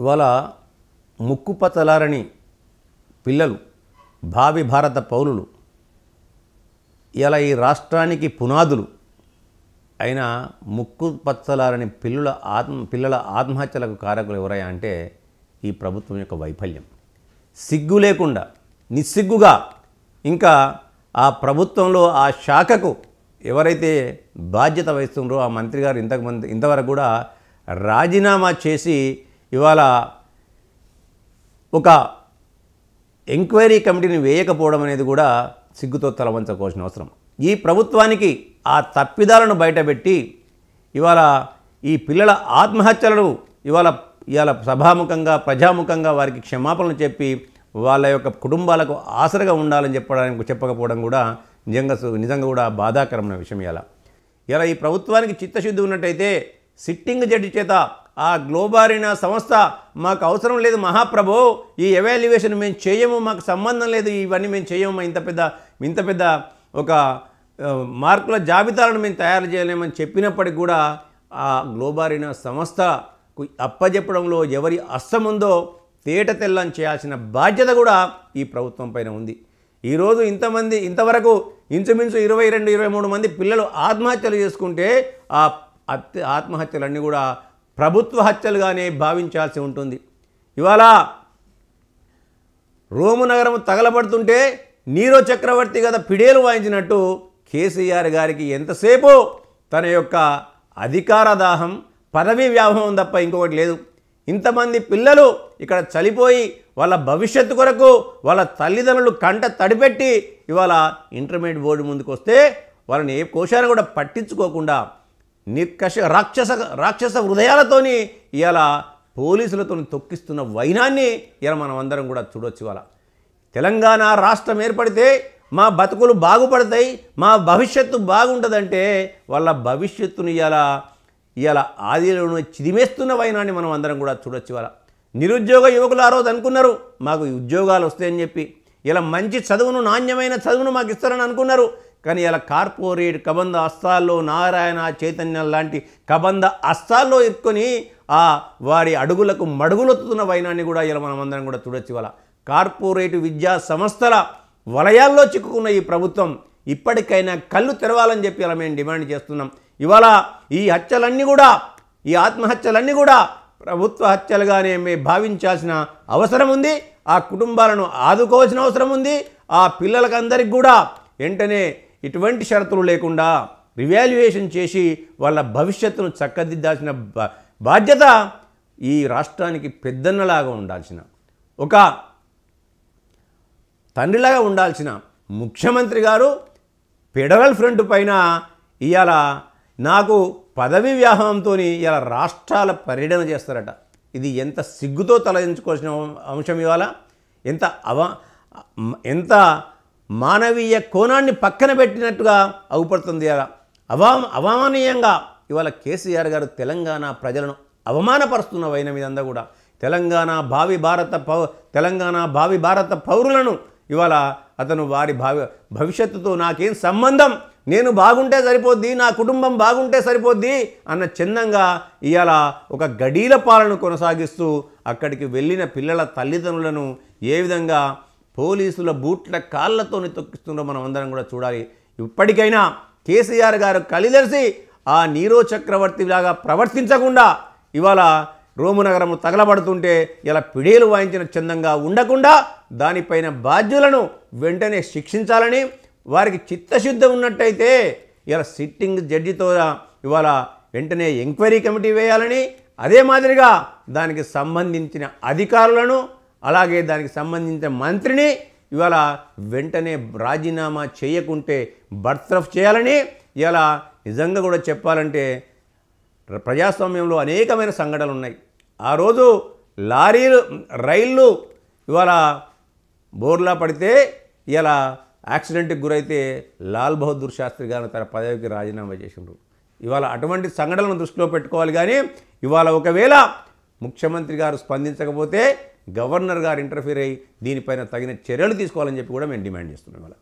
ఇవాళ ముక్కుపచ్చలారని పిల్లలు భావి భారత పౌరులు ఇలా ఈ రాష్ట్రానికి పునాదులు అయిన ముక్కు పచ్చలారని పిల్లుల ఆత్మ పిల్లల ఆత్మహత్యలకు కారకులు ఎవరయ్యా అంటే ఈ ప్రభుత్వం యొక్క వైఫల్యం. సిగ్గు లేకుండా నిస్సిగ్గుగా ఇంకా ఆ ప్రభుత్వంలో ఆ శాఖకు ఎవరైతే బాధ్యత వహిస్తుండ్రో ఆ మంత్రి గారు ఇంతకు మంది ఇంతవరకు కూడా రాజీనామా చేసి ఇవాళ ఒక ఎంక్వైరీ కమిటీని వేయకపోవడం అనేది కూడా సిగ్గుతో తలవంచుకోవాల్సిన అవసరం. ఈ ప్రభుత్వానికి ఆ తప్పిదాలను బయటపెట్టి ఇవాళ ఈ పిల్లల ఆత్మహత్యలను ఇవాళ ఇవాళ సభాముఖంగా ప్రజాముఖంగా వారికి క్షమాపణలు చెప్పి వాళ్ళ యొక్క కుటుంబాలకు ఆసరగా ఉండాలని చెప్పడానికి చెప్పకపోవడం కూడా నిజంగా నిజంగా కూడా బాధాకరమైన విషయం ఇలా ఇలా ఈ ప్రభుత్వానికి చిత్తశుద్ధి ఉన్నట్టయితే సిట్టింగ్ జడ్జి చేత ఆ గ్లోబారినా సంస్థ మాకు అవసరం లేదు మహాప్రభు. ఈ ఎవాల్యుయేషన్ మేము చేయము మాకు సంబంధం లేదు ఇవన్నీ మేము చేయము ఇంత పెద్ద ఇంత పెద్ద ఒక మార్కుల జాబితాలను మేము తయారు చేయలేమని చెప్పినప్పటికి కూడా ఆ గ్లోబారినా సంస్థకు అప్పజెప్పడంలో ఎవరి అస్తముందో తేట తెల్లని చేయాల్సిన బాధ్యత కూడా ఈ ప్రభుత్వం పైన ఉంది. ఈరోజు ఇంతమంది ఇంతవరకు ఇంచుమించు ఇరవై రెండు ఇరవై మూడు మంది పిల్లలు ఆత్మహత్యలు చేసుకుంటే ఆ ఆత్మహత్యలన్నీ కూడా ప్రభుత్వ హత్యలుగానే భావించాల్సి ఉంటుంది. ఇవాళ రోము నగరం తగలబడుతుంటే నీరో చక్రవర్తి గత పిడేలు వాయించినట్టు కేసీఆర్ గారికి ఎంతసేపు తన యొక్క అధికార దాహం పదవీ వ్యామోహం తప్ప ఇంకొకటి లేదు. ఇంతమంది పిల్లలు ఇక్కడ చలిపోయి వాళ్ళ భవిష్యత్తు కొరకు వాళ్ళ తల్లిదండ్రులు కంట తడిపెట్టి ఇవాళ ఇంటర్మీడియట్ బోర్డు ముందుకు వస్తే వాళ్ళని ఏ కోశాన్ని కూడా పట్టించుకోకుండా నిర్కష రాక్షస రాక్షస హృదయాలతోని ఇవాళ పోలీసులతో తొక్కిస్తున్న వైనాన్ని ఇలా మనం అందరం కూడా చూడొచ్చు ఇవాళ. తెలంగాణ రాష్ట్రం ఏర్పడితే మా బతుకులు బాగుపడతాయి మా భవిష్యత్తు బాగుంటుందంటే వాళ్ళ భవిష్యత్తుని ఇలా ఇలా ఆదిలోనే చిదిమేస్తున్న వైనాన్ని మనం అందరం కూడా చూడొచ్చు ఇవాళ. నిరుద్యోగ యువకులు ఆ రోజు అనుకున్నారు మాకు ఉద్యోగాలు వస్తాయని చెప్పి. ఇలా మంచి చదువును నాణ్యమైన చదువును మాకు ఇస్తారని అనుకున్నారు. కానీ ఇలా కార్పొరేట్ కబంధ అస్తాల్లో నారాయణ చైతన్యం లాంటి కబంధ అస్తాల్లో ఎక్కుని ఆ వారి అడుగులకు మడుగులొత్తుతున్న వైనాన్ని కూడా ఇలా మనం అందరం కూడా చూడొచ్చు ఇవాళ. కార్పొరేట్ విద్యా సంస్థల వలయాల్లో చిక్కుకున్న ఈ ప్రభుత్వం ఇప్పటికైనా కళ్ళు తెరవాలని చెప్పి ఇలా మేము డిమాండ్ చేస్తున్నాం. ఇవాళ ఈ హత్యలన్నీ కూడా ఈ ఆత్మహత్యలన్నీ కూడా ప్రభుత్వ హత్యలుగానే మేము భావించాల్సిన అవసరం ఉంది. ఆ కుటుంబాలను ఆదుకోవాల్సిన అవసరం ఉంది. ఆ పిల్లలకందరికి కూడా వెంటనే ఇటువంటి షరతులు లేకుండా రివాల్యుయేషన్ చేసి వాళ్ళ భవిష్యత్తును చక్కదిద్దాల్సిన బా- బాధ్యత ఈ రాష్ట్రానికి పెద్దన్నలాగా ఉండాల్సిన ఒక తండ్రిలాగా ఉండాల్సిన ముఖ్యమంత్రి గారు ఫెడరల్ ఫ్రంట్ పైన ఇవాళ నాకు పదవి వ్యాహంతో ఇలా రాష్ట్రాల పర్యటన చేస్తారట. ఇది ఎంత సిగ్గుతో తలదించుకోవాల్సిన అంశం ఇవాళ? ఎంత అవ ఎంత మానవీయ కోణాన్ని పక్కన పెట్టినట్టుగా అవుపడుతుంది అలా. అవా అవమానీయంగా. ఇవాళ కేసీఆర్ గారు తెలంగాణ ప్రజలను అవమానపరుస్తున్న వైన మీదంతా కూడా. తెలంగాణ భావి భారత పౌ తెలంగాణ భావి భారత పౌరులను ఇవాళ అతను వారి భావి భవిష్యత్తుతో నాకేం సంబంధం? నేను బాగుంటే సరిపోద్ది నా కుటుంబం బాగుంటే సరిపోద్ది అన్న చందంగా ఇవాళ ఒక గడీల పాలన కొనసాగిస్తూ అక్కడికి వెళ్ళిన పిల్లల తల్లిదండ్రులను ఏ విధంగా పోలీసుల బూట్ల కాళ్ళతోని తొక్కిస్తుండో మనం అందరం కూడా చూడాలి. ఇప్పటికైనా కేసీఆర్ గారు కలిదర్సి ఆ నీరో చక్రవర్తి లాగా ప్రవర్తించకుండా ఇవాళ రోమునగరం తగలబడుతుంటే ఇలా పిడేలు వాయించిన చందంగా ఉండకుండా దానిపైన బాధ్యులను వెంటనే శిక్షించాలని వారికి చిత్తశుద్ధి ఉన్నట్టయితే ఇలా సిట్టింగ్ జడ్జితో ఇవాళ వెంటనే ఎంక్వైరీ కమిటీ వేయాలని అదే మాదిరిగా దానికి సంబంధించిన అధికారులను అలాగే దానికి సంబంధించిన మంత్రిని ఇవాళ వెంటనే రాజీనామా చేయకుంటే బర్త్రఫ్ చేయాలని ఇలా నిజంగా కూడా చెప్పాలంటే ప్రజాస్వామ్యంలో అనేకమైన సంఘటనలు ఉన్నాయి. ఆ రోజు లారీలు రైళ్ళు ఇవాళ బోర్లా పడితే ఇలా యాక్సిడెంట్కి గురైతే లాల్ బహదూర్ శాస్త్రి గారు తన పదవికి రాజీనామా చేసిండ్రు. ఇవాళ అటువంటి సంఘటనలను దృష్టిలో పెట్టుకోవాలి కానీ ఇవాళ ఒకవేళ ముఖ్యమంత్రి గారు స్పందించకపోతే గవర్నర్ గారు ఇంటర్ఫీర్ అయ్యి దీనిపైన తగిన చర్యలు తీసుకోవాలని చెప్పి కూడా మేము డిమాండ్ చేస్తున్నాం ఇవాళ.